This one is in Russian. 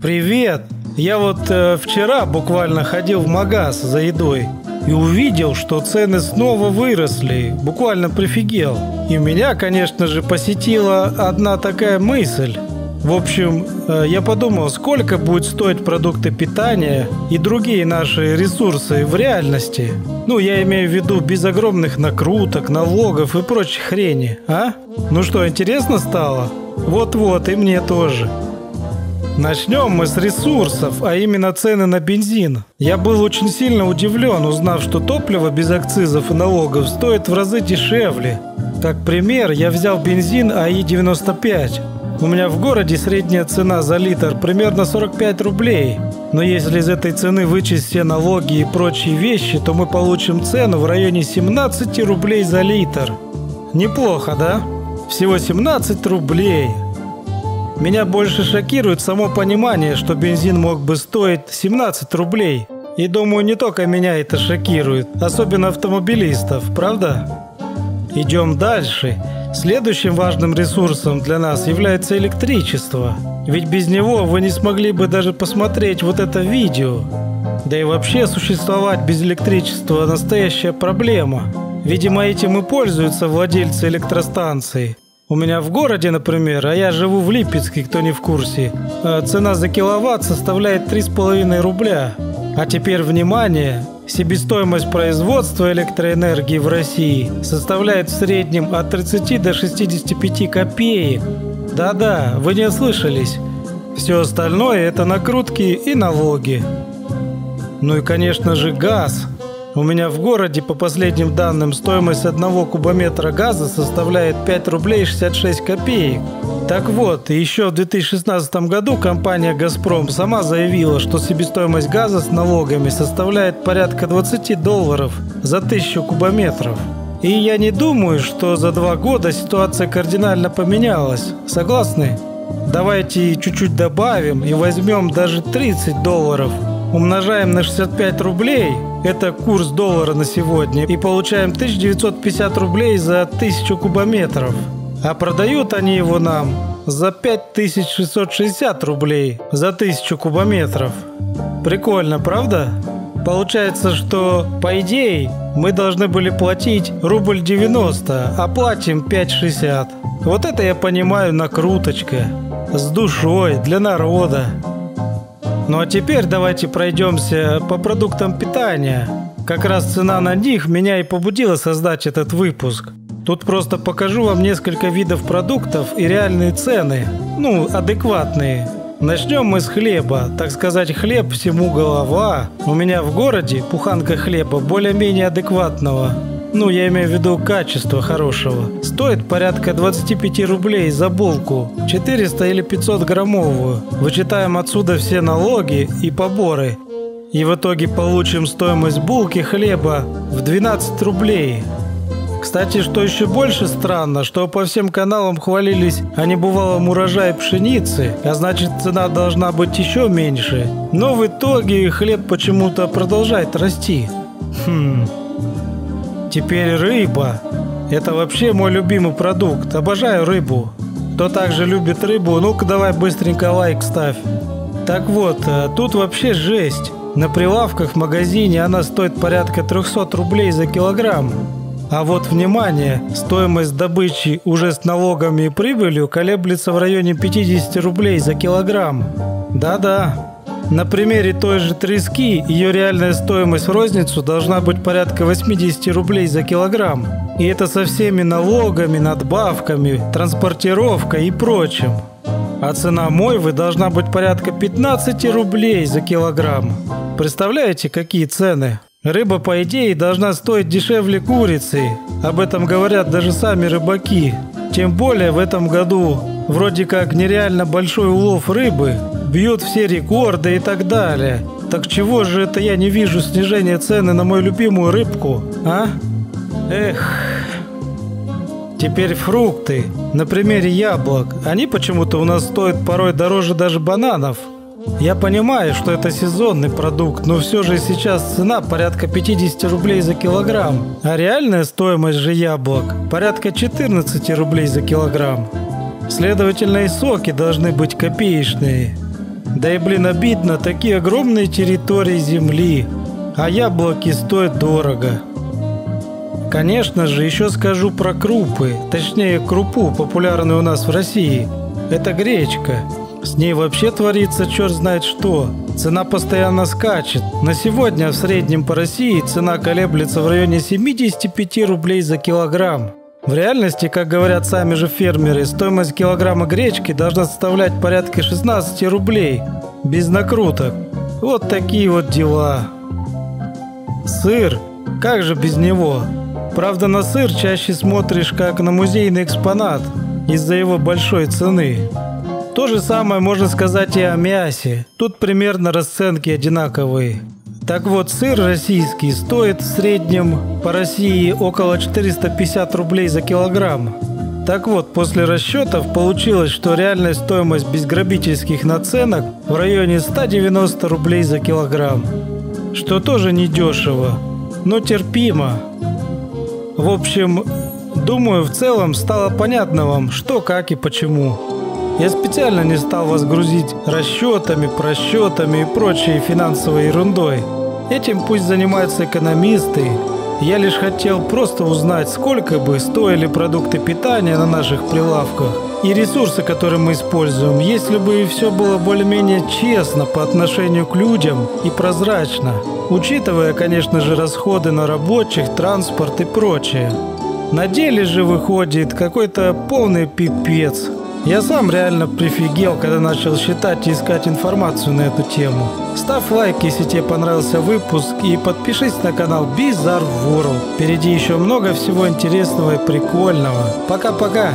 Привет! Я вот э, вчера буквально ходил в магаз за едой и увидел, что цены снова выросли. Буквально прифигел. И меня, конечно же, посетила одна такая мысль. В общем, э, я подумал, сколько будет стоить продукты питания и другие наши ресурсы в реальности. Ну, я имею в виду без огромных накруток, налогов и прочей хрени, а? Ну что, интересно стало? Вот-вот, и мне тоже. Начнем мы с ресурсов, а именно цены на бензин. Я был очень сильно удивлен, узнав, что топливо без акцизов и налогов стоит в разы дешевле. Как пример, я взял бензин АИ-95. У меня в городе средняя цена за литр примерно 45 рублей. Но если из этой цены вычесть все налоги и прочие вещи, то мы получим цену в районе 17 рублей за литр. Неплохо, да? Всего 17 рублей. Меня больше шокирует само понимание, что бензин мог бы стоить 17 рублей. И думаю, не только меня это шокирует, особенно автомобилистов, правда? Идем дальше. Следующим важным ресурсом для нас является электричество. Ведь без него вы не смогли бы даже посмотреть вот это видео. Да и вообще существовать без электричества – настоящая проблема. Видимо, этим и пользуются владельцы электростанций. У меня в городе, например, а я живу в Липецке, кто не в курсе, э, цена за киловатт составляет 3,5 рубля. А теперь внимание, себестоимость производства электроэнергии в России составляет в среднем от 30 до 65 копеек. Да-да, вы не ослышались. Все остальное это накрутки и налоги. Ну и, конечно же, газ – у меня в городе, по последним данным, стоимость одного кубометра газа составляет 5 рублей 66 копеек. Так вот, еще в 2016 году компания «Газпром» сама заявила, что себестоимость газа с налогами составляет порядка 20 долларов за 1000 кубометров. И я не думаю, что за два года ситуация кардинально поменялась. Согласны? Давайте чуть-чуть добавим и возьмем даже 30 долларов. Умножаем на 65 рублей – это курс доллара на сегодня. И получаем 1950 рублей за 1000 кубометров. А продают они его нам за 5660 рублей за 1000 кубометров. Прикольно, правда? Получается, что по идее мы должны были платить рубль 90, а платим 5,60. Вот это я понимаю накруточка. С душой, для народа. Ну а теперь давайте пройдемся по продуктам питания. Как раз цена на них меня и побудила создать этот выпуск. Тут просто покажу вам несколько видов продуктов и реальные цены. Ну, адекватные. Начнем мы с хлеба. Так сказать, хлеб всему голова. У меня в городе пуханка хлеба более-менее адекватного ну я имею в виду качество хорошего, стоит порядка 25 рублей за булку, 400 или 500 граммовую. Вычитаем отсюда все налоги и поборы. И в итоге получим стоимость булки хлеба в 12 рублей. Кстати, что еще больше странно, что по всем каналам хвалились о небывалом урожае пшеницы, а значит цена должна быть еще меньше. Но в итоге хлеб почему-то продолжает расти. Хм... Теперь рыба. Это вообще мой любимый продукт. Обожаю рыбу. Кто также любит рыбу, ну-ка давай быстренько лайк ставь. Так вот, э, тут вообще жесть. На прилавках в магазине она стоит порядка 300 рублей за килограмм. А вот, внимание, стоимость добычи уже с налогами и прибылью колеблется в районе 50 рублей за килограмм. Да-да, на примере той же трески ее реальная стоимость в розницу должна быть порядка 80 рублей за килограмм. И это со всеми налогами, надбавками, транспортировкой и прочим. А цена мойвы должна быть порядка 15 рублей за килограмм. Представляете, какие цены? Рыба, по идее, должна стоить дешевле курицы. Об этом говорят даже сами рыбаки. Тем более в этом году вроде как нереально большой улов рыбы, бьет все рекорды и так далее. Так чего же это я не вижу снижения цены на мою любимую рыбку, а? Эх. Теперь фрукты. На примере яблок. Они почему-то у нас стоят порой дороже даже бананов. Я понимаю, что это сезонный продукт, но все же сейчас цена порядка 50 рублей за килограмм, а реальная стоимость же яблок порядка 14 рублей за килограмм. Следовательно, и соки должны быть копеечные. Да и, блин, обидно, такие огромные территории земли, а яблоки стоят дорого. Конечно же, еще скажу про крупы, точнее крупу, популярную у нас в России. Это гречка. С ней вообще творится черт знает что. Цена постоянно скачет. На сегодня в среднем по России цена колеблется в районе 75 рублей за килограмм. В реальности, как говорят сами же фермеры, стоимость килограмма гречки должна составлять порядка 16 рублей, без накруток. Вот такие вот дела. Сыр, как же без него? Правда, на сыр чаще смотришь как на музейный экспонат из-за его большой цены. То же самое можно сказать и о мясе. Тут примерно расценки одинаковые. Так вот, сыр российский стоит в среднем по России около 450 рублей за килограмм. Так вот, после расчетов получилось, что реальная стоимость без грабительских наценок в районе 190 рублей за килограмм. Что тоже не дешево, но терпимо. В общем, думаю, в целом стало понятно вам, что, как и почему. Я специально не стал вас грузить расчетами, просчетами и прочей финансовой ерундой. Этим пусть занимаются экономисты. Я лишь хотел просто узнать, сколько бы стоили продукты питания на наших прилавках и ресурсы, которые мы используем, если бы все было более-менее честно по отношению к людям и прозрачно, учитывая, конечно же, расходы на рабочих, транспорт и прочее. На деле же выходит какой-то полный пипец, я сам реально прифигел, когда начал считать и искать информацию на эту тему. Ставь лайк, если тебе понравился выпуск, и подпишись на канал Bizarre World. Впереди еще много всего интересного и прикольного. Пока-пока!